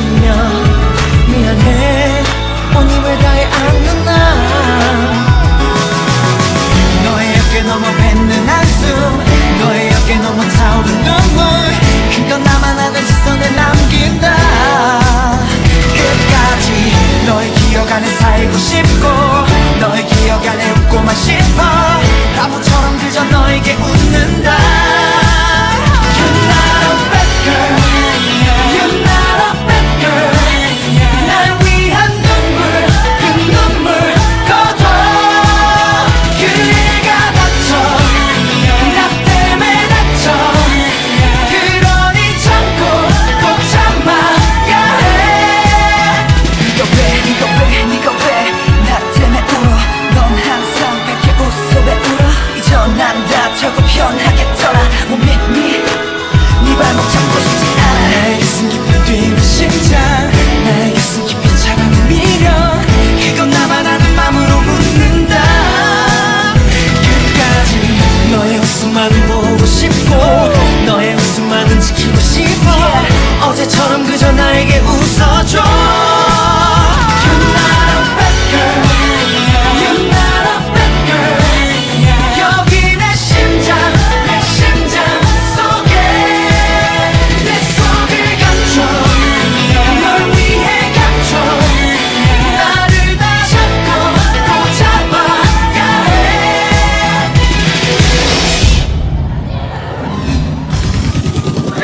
주시면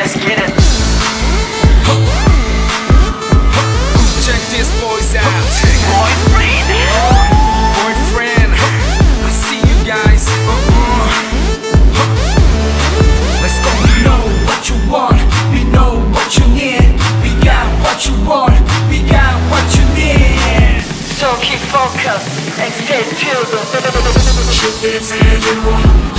let's get it. Check this boys out. Boyfriend. Boyfriend. I see you guys. Uh-huh. Let's go. Know what you want. We know what you need. We got what you want. We got what you need. So keep focused and stay tuned.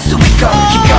So we go.